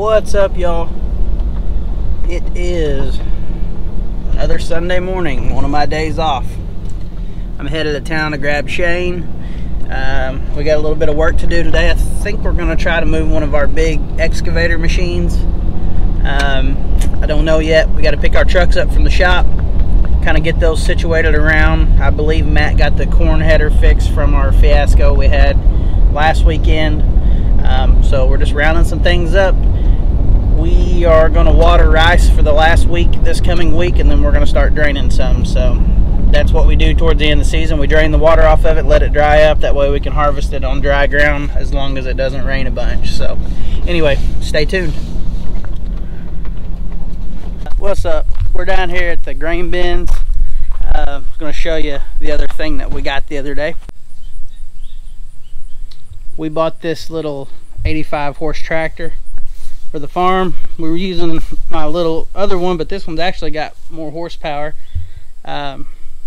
What's up, y'all? It is another Sunday morning, one of my days off. I'm headed to town to grab Shane. Um, we got a little bit of work to do today. I think we're going to try to move one of our big excavator machines. Um, I don't know yet. We got to pick our trucks up from the shop, kind of get those situated around. I believe Matt got the corn header fixed from our fiasco we had last weekend. Um, so we're just rounding some things up. We are going to water rice for the last week, this coming week, and then we're going to start draining some. So that's what we do towards the end of the season. We drain the water off of it, let it dry up. That way we can harvest it on dry ground as long as it doesn't rain a bunch. So anyway, stay tuned. What's up? We're down here at the grain bins. Uh, I'm going to show you the other thing that we got the other day we bought this little 85 horse tractor for the farm. We were using my little other one, but this one's actually got more horsepower. Um,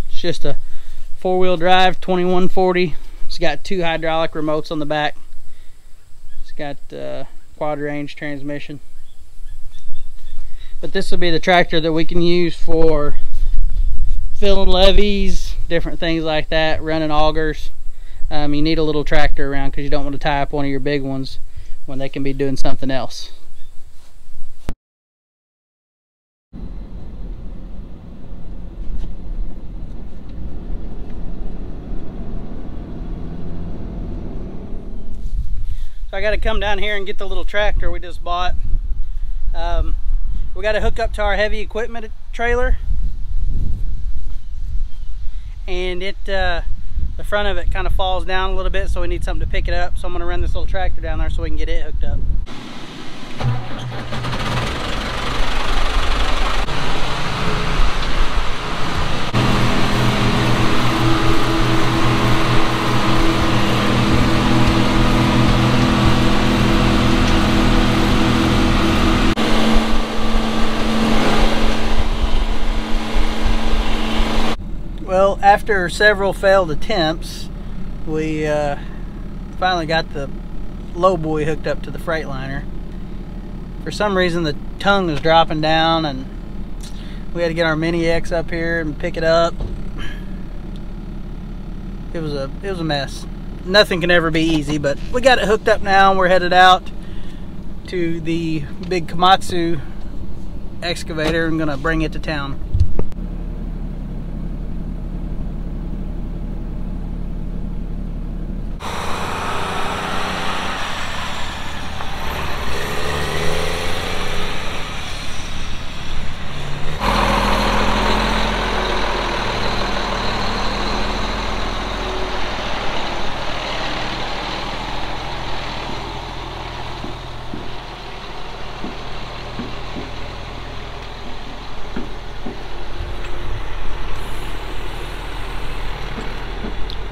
it's just a four-wheel drive 2140. It's got two hydraulic remotes on the back. It's got uh, quad range transmission. But this will be the tractor that we can use for filling levees, different things like that, running augers um, you need a little tractor around because you don't want to tie up one of your big ones when they can be doing something else. So I got to come down here and get the little tractor we just bought. Um, we got to hook up to our heavy equipment trailer. And it, uh, the front of it kind of falls down a little bit so we need something to pick it up so I'm going to run this little tractor down there so we can get it hooked up. Well, after several failed attempts, we uh, finally got the low boy hooked up to the Freightliner. For some reason, the tongue was dropping down, and we had to get our Mini X up here and pick it up. It was a it was a mess. Nothing can ever be easy, but we got it hooked up now, and we're headed out to the big Komatsu excavator. I'm gonna bring it to town.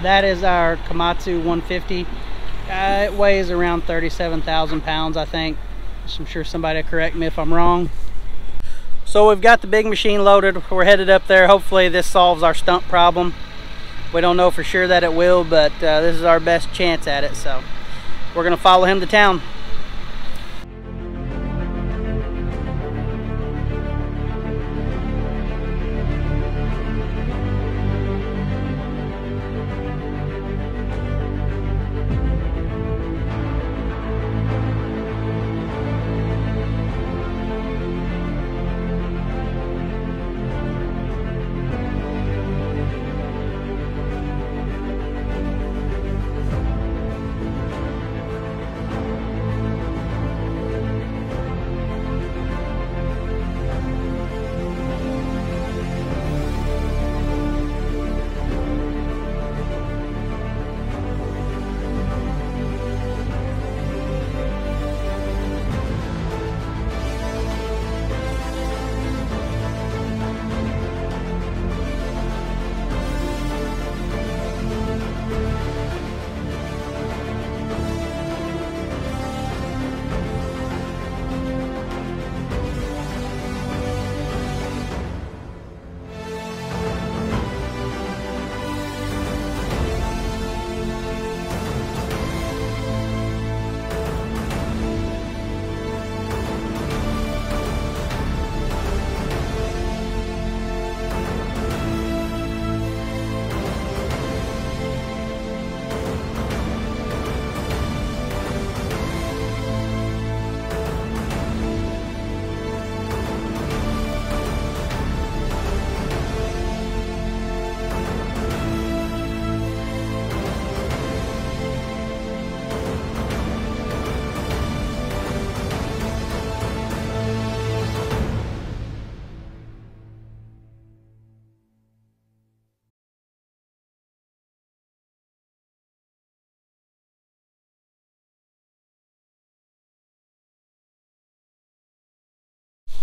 That is our Komatsu 150. Uh, it weighs around 37,000 pounds, I think. I'm sure somebody will correct me if I'm wrong. So we've got the big machine loaded. We're headed up there. Hopefully this solves our stump problem. We don't know for sure that it will, but uh, this is our best chance at it. So we're going to follow him to town.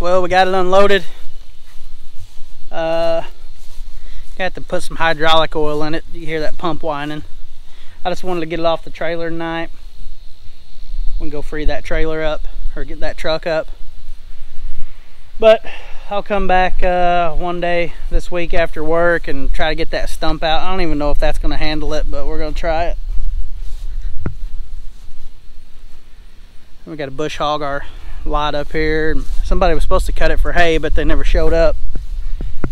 Well, we got it unloaded. Uh, got to put some hydraulic oil in it. You hear that pump whining. I just wanted to get it off the trailer tonight. We can go free that trailer up or get that truck up. But I'll come back uh, one day this week after work and try to get that stump out. I don't even know if that's going to handle it, but we're going to try it. We got to bush hog our lot up here. Somebody was supposed to cut it for hay, but they never showed up.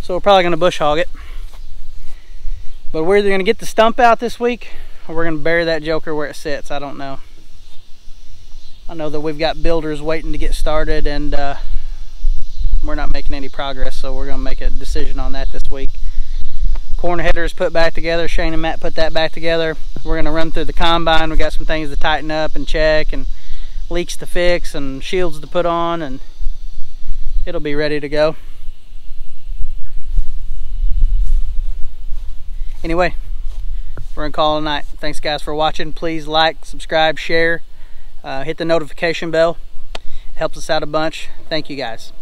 So we're probably going to bush hog it. But we're either going to get the stump out this week or we're going to bury that joker where it sits. I don't know. I know that we've got builders waiting to get started and uh, we're not making any progress, so we're going to make a decision on that this week. Corn headers put back together. Shane and Matt put that back together. We're going to run through the combine. We got some things to tighten up and check and leaks to fix and shields to put on and it'll be ready to go. Anyway, we're gonna call it a night. Thanks guys for watching. Please like, subscribe, share, uh, hit the notification bell. It helps us out a bunch. Thank you guys.